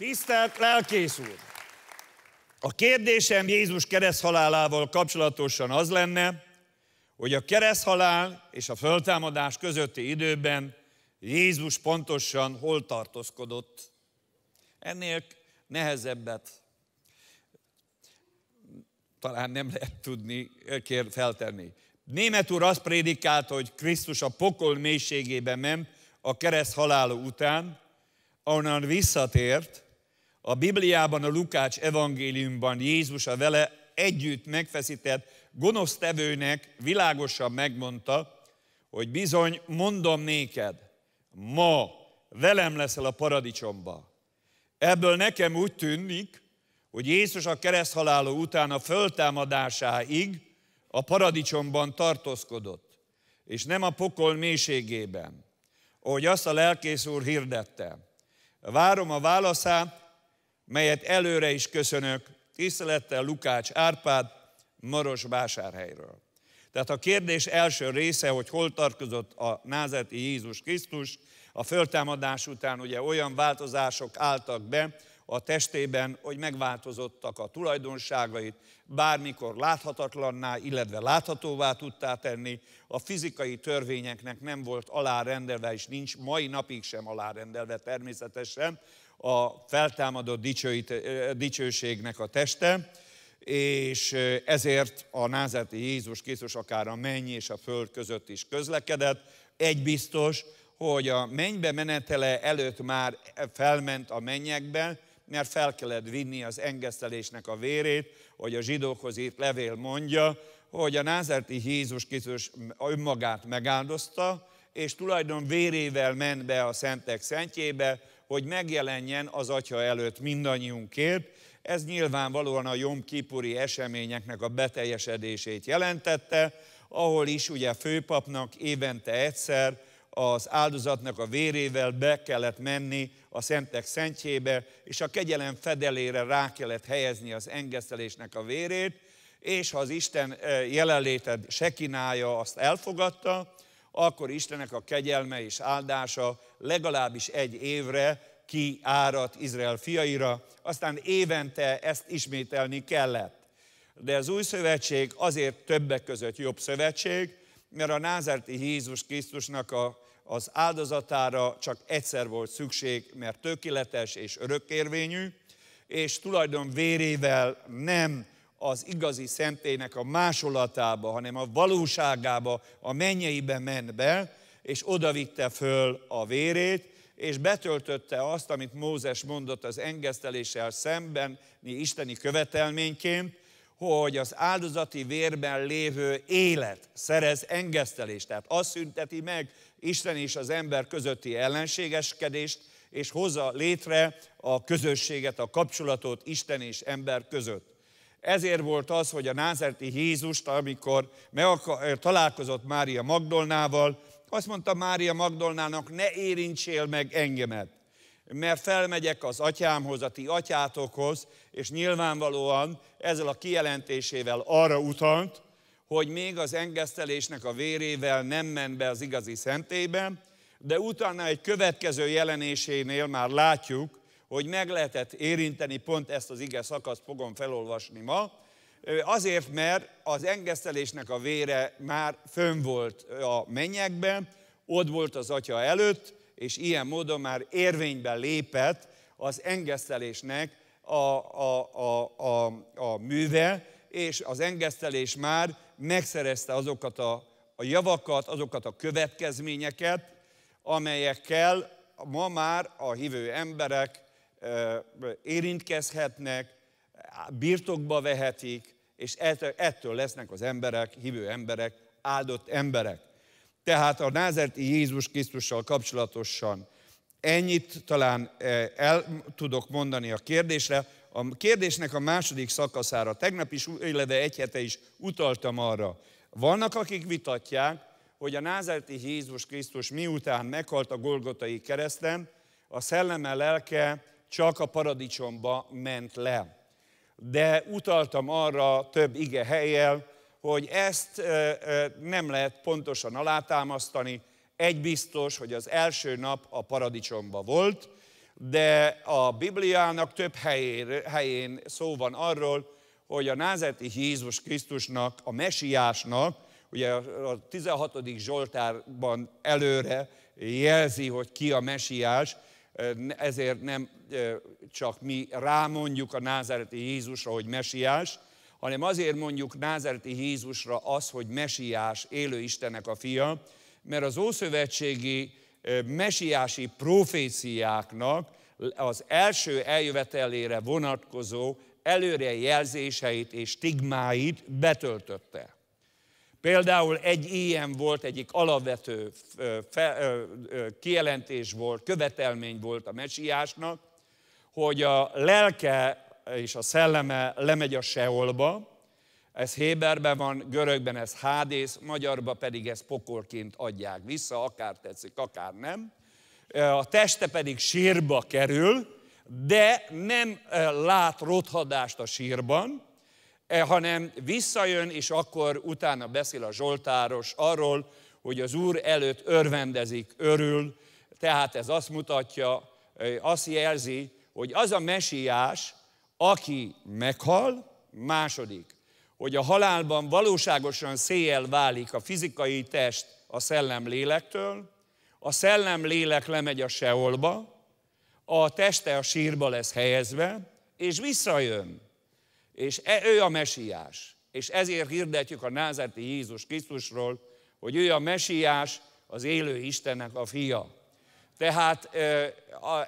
Tisztelt lelkész úr! A kérdésem Jézus kereszthalálával kapcsolatosan az lenne, hogy a kereszthalál és a föltámadás közötti időben Jézus pontosan hol tartózkodott. Ennél nehezebbet talán nem lehet tudni, kér feltenni. Német úr azt prédikálta, hogy Krisztus a pokol mélységébe ment a kereszt halála után, ahonnan visszatért, a Bibliában, a Lukács evangéliumban Jézus a vele együtt megfeszített gonosztevőnek világosan megmondta, hogy bizony mondom néked, ma velem leszel a paradicsomba. Ebből nekem úgy tűnik, hogy Jézus a kereszthaláló után a föltámadásáig a paradicsomban tartózkodott, és nem a pokol mélységében, ahogy azt a lelkész úr hirdette. Várom a válaszát, melyet előre is köszönök, tisztelettel Lukács Árpád, Maros vásárhelyről. Tehát a kérdés első része, hogy hol tartozott a názeti Jézus Krisztus, a föltámadás után ugye olyan változások álltak be a testében, hogy megváltozottak a tulajdonságait, bármikor láthatatlanná, illetve láthatóvá tudtá tenni, a fizikai törvényeknek nem volt alárendelve, és nincs mai napig sem alárendelve természetesen a feltámadott dicsőségnek a teste, és ezért a názeti Jézus Krisztus akár a menny és a föld között is közlekedett. Egy biztos, hogy a mennybe menetele előtt már felment a mennyekbe, mert fel kellett vinni az engesztelésnek a vérét, hogy a zsidókhoz írt levél mondja, hogy a názerti Jézus Krisztus önmagát megáldozta, és tulajdon vérével ment be a szentek szentjébe, hogy megjelenjen az Atya előtt mindannyiunkért. Ez nyilvánvalóan a Jom Kipuri eseményeknek a beteljesedését jelentette, ahol is ugye főpapnak évente egyszer az áldozatnak a vérével be kellett menni a szentek szentjébe, és a kegyelem fedelére rá kellett helyezni az engesztelésnek a vérét, és ha az Isten eh, jelenléted sekinája azt elfogadta, akkor Istennek a kegyelme és áldása legalábbis egy évre kiárat Izrael fiaira, aztán évente ezt ismételni kellett. De az új szövetség azért többek között jobb szövetség, mert a názerti Jézus Krisztusnak a, az áldozatára csak egyszer volt szükség, mert tökéletes és örökérvényű, és tulajdon vérével nem az igazi szentének a másolatába, hanem a valóságába, a mennyeibe ment be, és odavitte föl a vérét, és betöltötte azt, amit Mózes mondott az engeszteléssel szemben, isteni követelményként, hogy az áldozati vérben lévő élet szerez engesztelést. Tehát azt szünteti meg Isten és az ember közötti ellenségeskedést, és hozza létre a közösséget, a kapcsolatot Isten és ember között. Ezért volt az, hogy a názerti Jézust, amikor meg találkozott Mária Magdolnával, azt mondta Mária Magdolnának, ne érintsél meg engemet, mert felmegyek az atyámhoz, a ti atyátokhoz, és nyilvánvalóan ezzel a kijelentésével arra utalt, hogy még az engesztelésnek a vérével nem ment be az igazi szentébe, de utána egy következő jelenésénél már látjuk, hogy meg lehetett érinteni, pont ezt az ige szakaszt fogom felolvasni ma, Azért, mert az engesztelésnek a vére már fönn volt a mennyekben, ott volt az atya előtt, és ilyen módon már érvényben lépett az engesztelésnek a, a, a, a, a műve, és az engesztelés már megszerezte azokat a, a javakat, azokat a következményeket, amelyekkel ma már a hívő emberek érintkezhetnek, birtokba vehetik, és ettől lesznek az emberek, hívő emberek, áldott emberek. Tehát a názerti Jézus Krisztussal kapcsolatosan ennyit talán el tudok mondani a kérdésre. A kérdésnek a második szakaszára, tegnap is, illetve egy hete is utaltam arra. Vannak, akik vitatják, hogy a názerti Jézus Krisztus miután meghalt a Golgotai kereszten, a szelleme lelke csak a paradicsomba ment le de utaltam arra több ige helyel, hogy ezt nem lehet pontosan alátámasztani. Egy biztos, hogy az első nap a paradicsomba volt, de a Bibliának több helyén, szó van arról, hogy a názeti Jézus Krisztusnak, a mesiásnak, ugye a 16. Zsoltárban előre jelzi, hogy ki a mesiás, ezért nem csak mi rámondjuk a názereti Jézusra, hogy mesiás, hanem azért mondjuk názereti Jézusra az, hogy mesiás, élő Istennek a fia, mert az ószövetségi mesiási proféciáknak az első eljövetelére vonatkozó előrejelzéseit és stigmáit betöltötte. Például egy ilyen volt, egyik alapvető kijelentés volt, követelmény volt a mesiásnak, hogy a lelke és a szelleme lemegy a seolba, ez Héberben van, görögben ez hádész, magyarba pedig ez pokolként adják vissza, akár tetszik, akár nem. A teste pedig sírba kerül, de nem lát rothadást a sírban, hanem visszajön, és akkor utána beszél a Zsoltáros arról, hogy az Úr előtt örvendezik, örül, tehát ez azt mutatja, azt jelzi, hogy az a mesiás, aki meghal, második, hogy a halálban valóságosan széjjel válik a fizikai test a szellem lélektől, a szellem lélek lemegy a seolba, a teste a sírba lesz helyezve, és visszajön. És e, ő a mesiás. És ezért hirdetjük a názerti Jézus Krisztusról, hogy ő a mesiás, az élő Istennek a fia. Tehát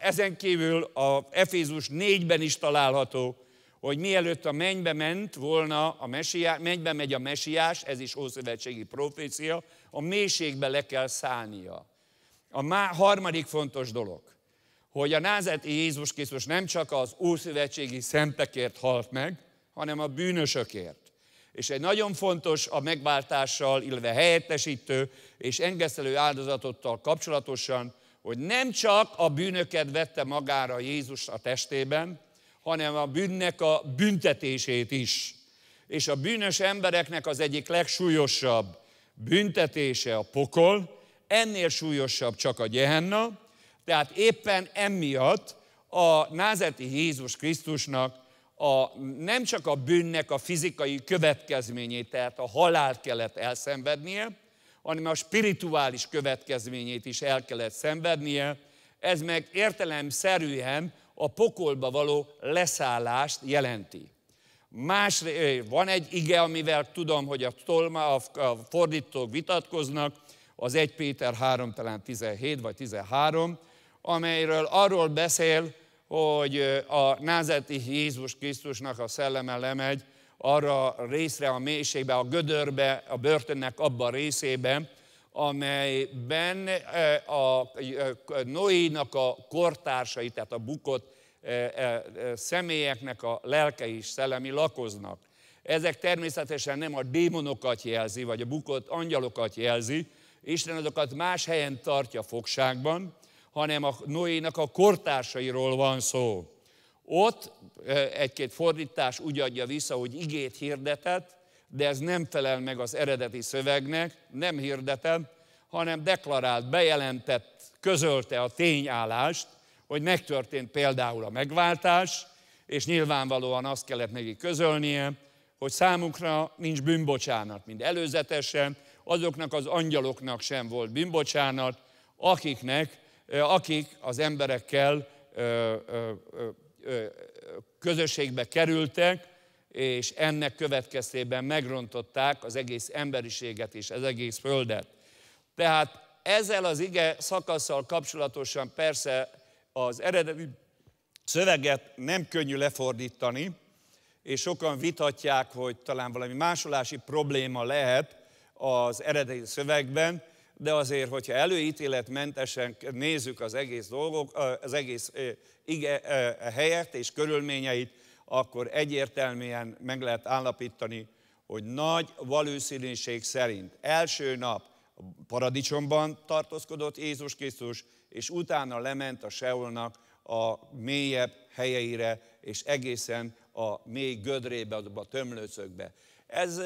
ezen kívül a Efézus 4-ben is található, hogy mielőtt a mennybe ment volna, a mesiás, mennybe megy a mesiás, ez is ószövetségi profécia, a mélységbe le kell szállnia. A má, harmadik fontos dolog, hogy a názeti Jézus Krisztus nem csak az ószövetségi szentekért halt meg, hanem a bűnösökért. És egy nagyon fontos a megváltással, illetve helyettesítő és engesztelő áldozatottal kapcsolatosan, hogy nem csak a bűnöket vette magára Jézus a testében, hanem a bűnnek a büntetését is. És a bűnös embereknek az egyik legsúlyosabb büntetése a pokol, ennél súlyosabb csak a gyehenna, tehát éppen emiatt a názeti Jézus Krisztusnak a, nem csak a bűnnek a fizikai következményét, tehát a halált kellett elszenvednie, hanem a spirituális következményét is el kellett szenvednie, ez meg értelemszerűen a pokolba való leszállást jelenti. Más, van egy ige, amivel tudom, hogy a, tolma, a fordítók vitatkoznak, az 1 Péter 3, talán 17 vagy 13, amelyről arról beszél, hogy a názeti Jézus Krisztusnak a szelleme lemegy arra részre, a mélységbe, a gödörbe, a börtönnek abban a részében, amelyben a Noénak a kortársai, tehát a bukott személyeknek a lelkei és szellemi lakoznak. Ezek természetesen nem a démonokat jelzi, vagy a bukott angyalokat jelzi, Isten azokat más helyen tartja fogságban, hanem a Noénak a kortársairól van szó. Ott egy-két fordítás úgy adja vissza, hogy igét hirdetett, de ez nem felel meg az eredeti szövegnek, nem hirdetett, hanem deklarált, bejelentett, közölte a tényállást, hogy megtörtént például a megváltás, és nyilvánvalóan azt kellett neki közölnie, hogy számukra nincs bűnbocsánat, mint előzetesen, azoknak az angyaloknak sem volt bűnbocsánat, akiknek akik az emberekkel közösségbe kerültek, és ennek következtében megrontották az egész emberiséget és az egész földet. Tehát ezzel az ige szakaszsal kapcsolatosan persze az eredeti szöveget nem könnyű lefordítani, és sokan vitatják, hogy talán valami másolási probléma lehet az eredeti szövegben, de azért, hogyha előítéletmentesen nézzük az egész dolgok, az egész ige, helyet és körülményeit, akkor egyértelműen meg lehet állapítani, hogy nagy valószínűség szerint első nap paradicsomban tartózkodott Jézus Krisztus, és utána lement a Seolnak a mélyebb helyeire, és egészen a mély gödrébe, a tömlőcökbe. Ez,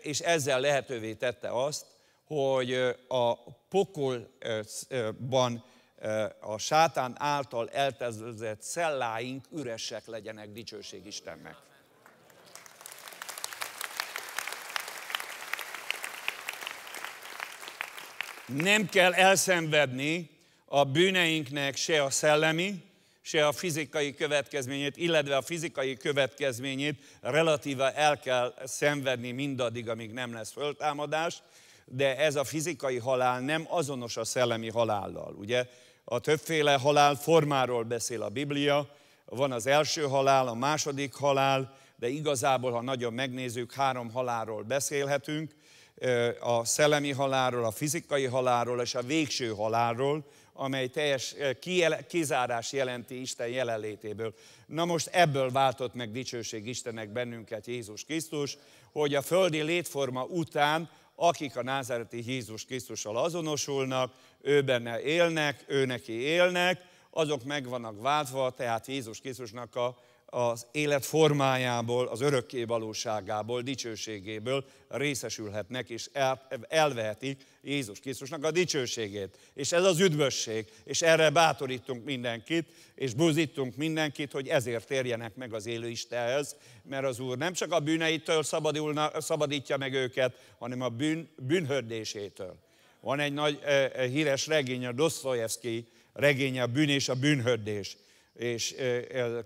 és ezzel lehetővé tette azt, hogy a pokolban a sátán által eltezett szelláink üresek legyenek, dicsőség Istennek. Nem kell elszenvedni a bűneinknek se a szellemi, se a fizikai következményét, illetve a fizikai következményét relatíva el kell szenvedni mindaddig, amíg nem lesz föltámadás, de ez a fizikai halál nem azonos a szellemi halállal. Ugye a többféle halál formáról beszél a Biblia, van az első halál, a második halál, de igazából, ha nagyon megnézzük, három halálról beszélhetünk, a szellemi halálról, a fizikai halálról és a végső halálról, amely teljes kizárás jelenti Isten jelenlétéből. Na most ebből váltott meg dicsőség Istennek bennünket Jézus Krisztus, hogy a földi létforma után, akik a názáreti Jézus Krisztussal azonosulnak, ő benne élnek, ő neki élnek, azok meg vannak váltva, tehát Jézus Krisztusnak a az élet formájából, az örökké valóságából, dicsőségéből részesülhetnek, és el, elvehetik Jézus Krisztusnak a dicsőségét. És ez az üdvösség, és erre bátorítunk mindenkit, és buzítunk mindenkit, hogy ezért térjenek meg az élő Istenhez, mert az Úr nem csak a bűneitől szabadítja meg őket, hanem a bűn, bűnhördésétől. Van egy nagy eh, híres regény, a Dostoyevsky regénye, a bűn és a bűnhördés és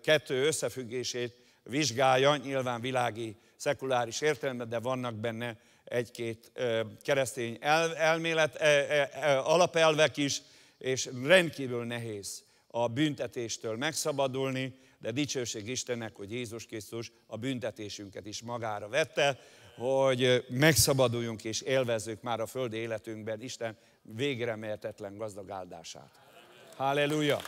kettő összefüggését vizsgálja, nyilván világi, szekuláris értelemben, de vannak benne egy-két keresztény elmélet, alapelvek is, és rendkívül nehéz a büntetéstől megszabadulni, de dicsőség Istennek, hogy Jézus Krisztus a büntetésünket is magára vette, hogy megszabaduljunk és élvezzük már a földi életünkben Isten végre mértetlen gazdag áldását. Halleluja!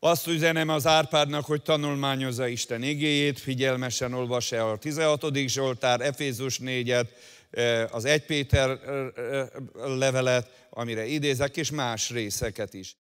Azt üzenem az Árpádnak, hogy tanulmányozza Isten igéjét, figyelmesen olvassa a 16. Zsoltár, Efézus 4-et, eh, az 1 Péter eh, eh, levelet, amire idézek, és más részeket is.